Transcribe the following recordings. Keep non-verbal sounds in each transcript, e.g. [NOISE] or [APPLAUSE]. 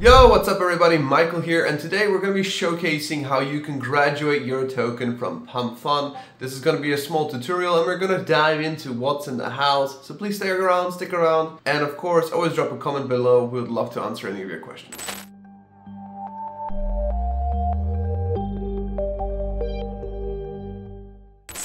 Yo, what's up everybody? Michael here and today we're going to be showcasing how you can graduate your token from Pump Fun. This is going to be a small tutorial and we're going to dive into what's in the house. So please stay around, stick around and of course always drop a comment below. We would love to answer any of your questions.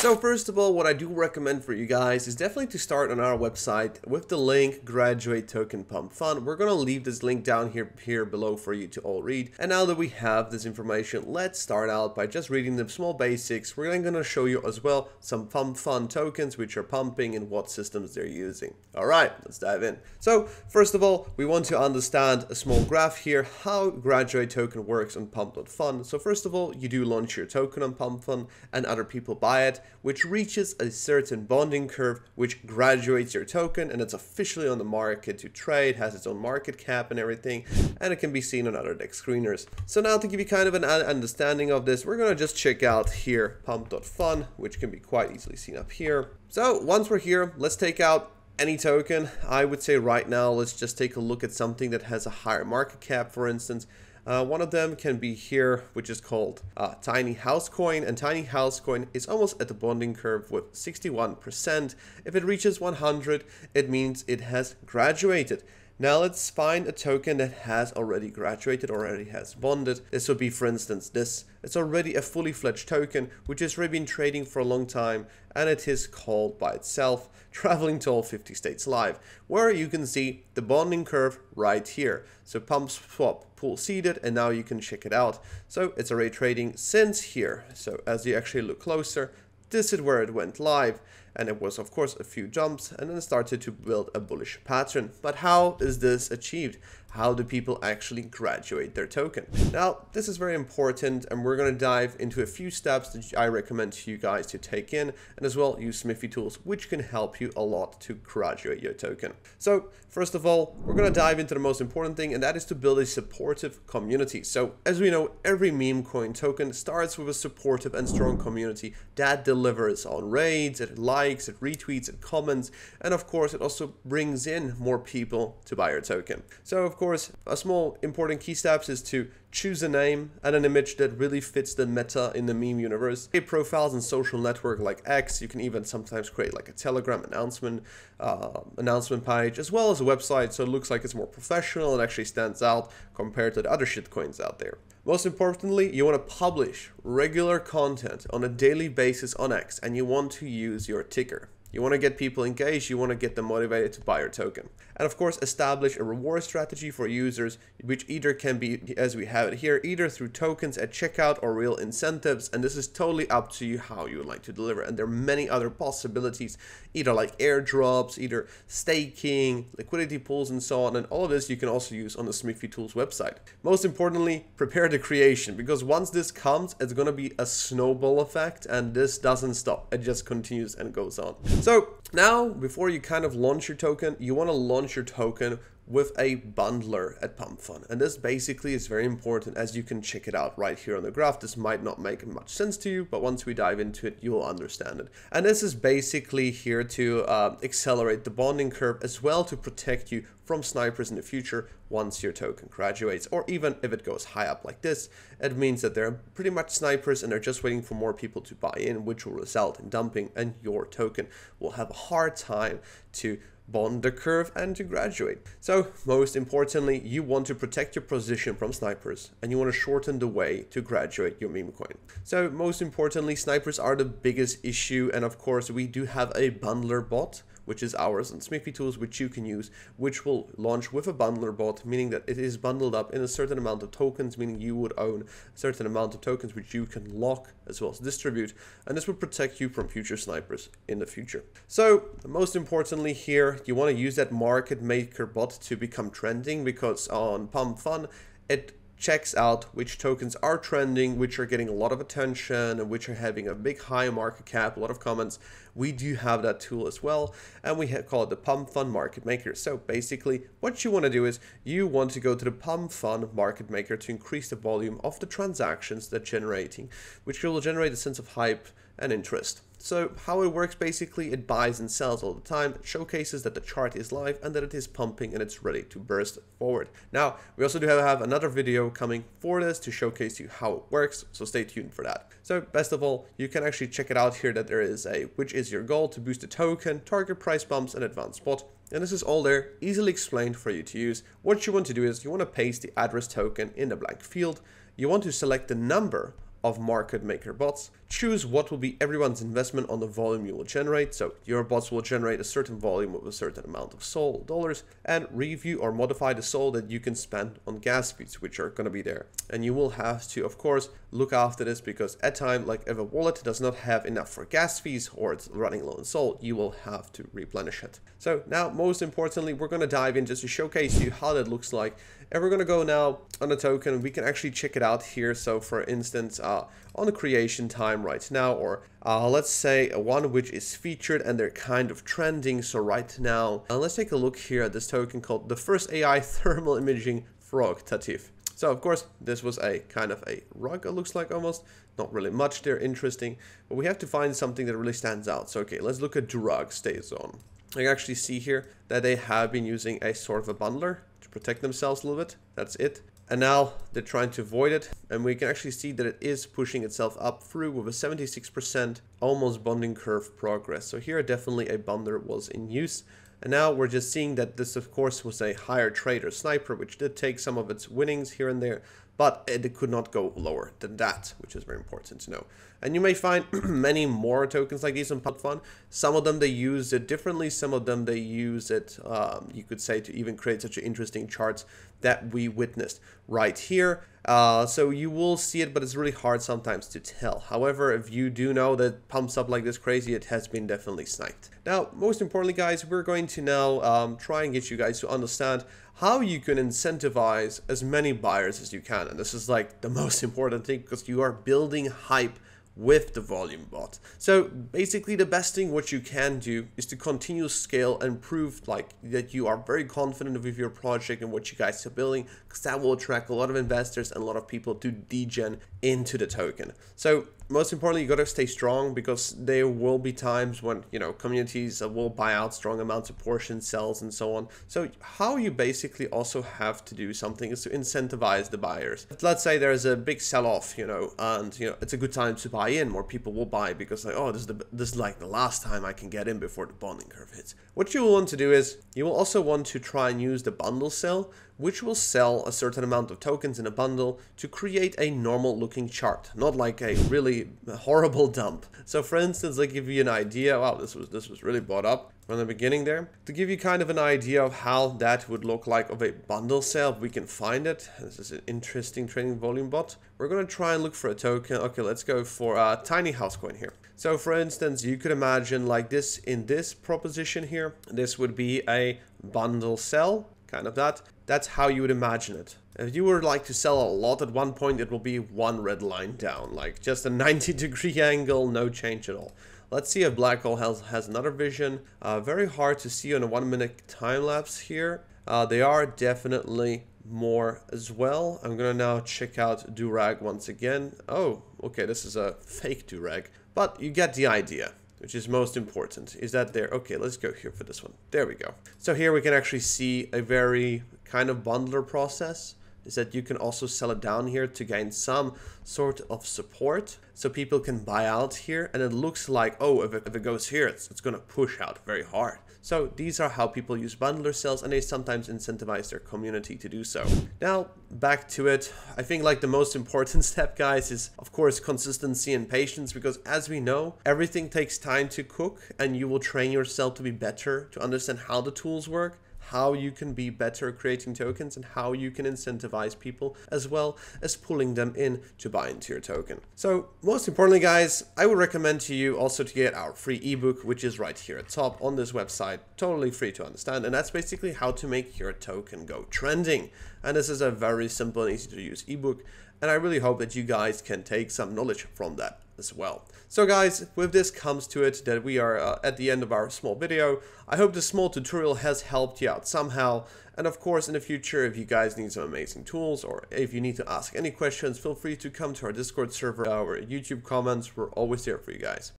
So first of all, what I do recommend for you guys is definitely to start on our website with the link graduate token pump fun. We're going to leave this link down here, here below for you to all read. And now that we have this information, let's start out by just reading the small basics. We're then going to show you as well some pump fun tokens, which are pumping and what systems they're using. All right, let's dive in. So first of all, we want to understand a small graph here, how graduate token works on pump.fun. So first of all, you do launch your token on pump fun and other people buy it which reaches a certain bonding curve, which graduates your token, and it's officially on the market to trade, has its own market cap and everything, and it can be seen on other DEX screeners. So now to give you kind of an understanding of this, we're gonna just check out here pump.fun, which can be quite easily seen up here. So once we're here, let's take out any token. I would say right now, let's just take a look at something that has a higher market cap, for instance. Uh, one of them can be here, which is called uh, Tiny House Coin, and Tiny House Coin is almost at the bonding curve with 61%. If it reaches 100, it means it has graduated. Now let's find a token that has already graduated, already has bonded. This would be, for instance, this. It's already a fully fledged token, which has already been trading for a long time, and it is called by itself, [LAUGHS] traveling to all 50 states live, where you can see the bonding curve right here. So pump swap pool seeded, and now you can check it out. So it's already trading since here. So as you actually look closer, this is where it went live and it was of course a few jumps and then started to build a bullish pattern. But how is this achieved? How do people actually graduate their token? Now, this is very important and we're going to dive into a few steps that I recommend to you guys to take in and as well use Smithii tools, which can help you a lot to graduate your token. So first of all, we're going to dive into the most important thing and that is to build a supportive community. So as we know, every meme coin token starts with a supportive and strong community that delivers on raids, it likes, it retweets, it comments, and of course it also brings in more people to buy your token. So of course, a small important key steps is to choose a name and an image that really fits the meta in the meme universe. Create profiles in social network like X. You can even sometimes create like a Telegram announcement uh, announcement page as well as a website so it looks like it's more professional and actually stands out compared to the other shitcoins out there. Most importantly, you want to publish regular content on a daily basis on X and you want to use your ticker. You want to get people engaged, you want to get them motivated to buy your token. And of course, establish a reward strategy for users, which either can be, as we have it here, either through tokens at checkout or real incentives. And this is totally up to you how you would like to deliver. And there are many other possibilities, either like airdrops, either staking, liquidity pools, and so on. And all of this you can also use on the Smithii Tools website. Most importantly, prepare the creation, because once this comes, it's going to be a snowball effect, and this doesn't stop. It just continues and goes on. So now, before you kind of launch your token, you want to launch your token with a bundler at PumpFun. And this basically is very important as you can check it out right here on the graph. This might not make much sense to you, but once we dive into it, you'll understand it. And this is basically here to uh, accelerate the bonding curve as well to protect you from snipers in the future once your token graduates or even if it goes high up like this it means that they're pretty much snipers and they're just waiting for more people to buy in which will result in dumping and your token will have a hard time to bond the curve and to graduate. So most importantly, you want to protect your position from snipers and you want to shorten the way to graduate your meme coin. So most importantly, snipers are the biggest issue and of course we do have a bundler bot which is ours, and Smithii Tools, which you can use, which will launch with a bundler bot, meaning that it is bundled up in a certain amount of tokens, meaning you would own a certain amount of tokens which you can lock as well as distribute, and this would protect you from future snipers in the future. So, most importantly here, you want to use that market maker bot to become trending, because on Pump Fun, it checks out which tokens are trending, which are getting a lot of attention, and which are having a big high market cap, a lot of comments. We do have that tool as well, and we call it the Pump Fun Market Maker. So basically, what you want to do is you want to go to the Pump Fun Market Maker to increase the volume of the transactions that generating, which will generate a sense of hype and interest. So how it works basically, it buys and sells all the time, showcases that the chart is live and that it is pumping and it's ready to burst forward. Now, we also do have another video coming for this to showcase you how it works, so stay tuned for that. So best of all, you can actually check it out here that there is a which is your goal to boost the token, target price bumps and advanced spot. And this is all there, easily explained for you to use. What you want to do is you want to paste the address token in the blank field. You want to select the number of market maker bots. Choose what will be everyone's investment on the volume you will generate. So your bots will generate a certain volume of a certain amount of SOL dollars and review or modify the SOL that you can spend on gas fees, which are going to be there. And you will have to, of course, look after this because at time, like if a wallet does not have enough for gas fees or it's running low on SOL, you will have to replenish it. So now, most importantly, we're going to dive in just to showcase you how that looks like. And we're going to go now on a token. We can actually check it out here. So for instance, uh, on the creation time right now, or uh, let's say one which is featured and they're kind of trending. So right now, uh, let's take a look here at this token called the first AI [LAUGHS] thermal imaging frog Tatif. So of course, this was a kind of a rug, it looks like almost. Not really much there, interesting. But we have to find something that really stands out. So okay, let's look at drug stays on. I can actually see here that they have been using a sort of a bundler to protect themselves a little bit. That's it. And now they're trying to avoid it. And we can actually see that it is pushing itself up through with a 76% almost bonding curve progress. So here definitely a bundler was in use. And now we're just seeing that this of course was a higher trader sniper, which did take some of its winnings here and there, but it could not go lower than that, which is very important to know. And you may find [CLEARS THROAT] many more tokens like these on Fun. Some of them they use it differently, some of them they use it, um, you could say, to even create such interesting charts that we witnessed right here. Uh, so you will see it, but it's really hard sometimes to tell. However, if you do know that pumps up like this crazy, it has been definitely sniped. Now, most importantly, guys, we're going to now um, try and get you guys to understand how you can incentivize as many buyers as you can. And this is like the most [LAUGHS] important thing because you are building hype with the volume bot. So basically the best thing what you can do is to continue scale and prove like that you are very confident with your project and what you guys are building because that will attract a lot of investors and a lot of people to degen into the token. So most importantly, you got to stay strong because there will be times when, you know, communities will buy out strong amounts of portion cells and so on. So how you basically also have to do something is to incentivize the buyers. Let's say there's a big sell-off, you know, and, you know, it's a good time to buy in. More people will buy because like, oh, this is, the, this is like the last time I can get in before the bonding curve hits. What you will want to do is you will also want to try and use the bundle sell, which will sell a certain amount of tokens in a bundle to create a normal looking chart, not like a really [LAUGHS] horrible dump. So for instance, like give you an idea, wow, this was this was really bought up from the beginning there. To give you kind of an idea of how that would look like of a bundle sale, we can find it. This is an interesting trading volume bot. We're gonna try and look for a token. Okay, let's go for a tiny house coin here. So for instance, you could imagine like this in this proposition here, this would be a bundle sell kind of that. That's how you would imagine it. If you were like to sell a lot at one point, it will be one red line down, like just a [LAUGHS] 90 degree [LAUGHS] angle, no change at all. Let's see if Black Hole has, has another vision. Uh, very hard to see on a one minute time lapse here. Uh, they are definitely more as well. I'm gonna now check out Durag once again. Oh, okay, this is a fake Durag, but you get the idea which is most important, is that there. Okay, let's go here for this one. There we go. So here we can actually see a very kind of bundler process is that you can also sell it down here to gain some sort of support so people can buy out here and it looks like oh if it, if it goes here it's, it's going to push out very hard so these are how people use bundler sales and they sometimes incentivize their community to do so. Now back to it. I think like the most important [LAUGHS] step guys is of course consistency and patience because as we know everything takes time to cook and you will train yourself to be better to understand how the tools work how you can be better creating tokens and how you can incentivize people as well as pulling them in to buy into your token. So most importantly guys, I would recommend to you also to get our free ebook which is right here at top on this website, totally free to understand and that's basically how to make your token go trending. And this is a very simple and easy to use ebook and I really hope that you guys can take some knowledge from that. As well. So guys, with this comes to it that we are uh, at the end of our small video. I hope this small tutorial has helped you out somehow. And of course, in the future, if you guys need some amazing tools or if you need to ask any questions, feel free to come to our Discord server, our YouTube comments. We're always there for you guys.